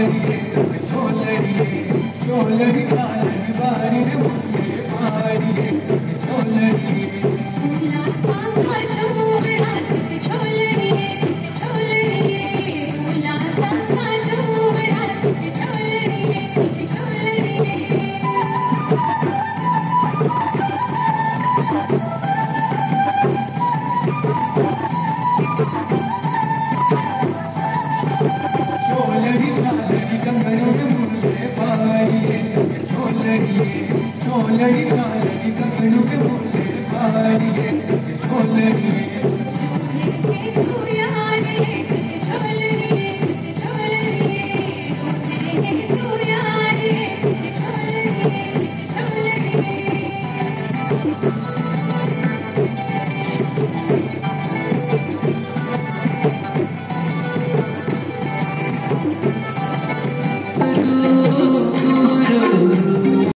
Thank you. Chole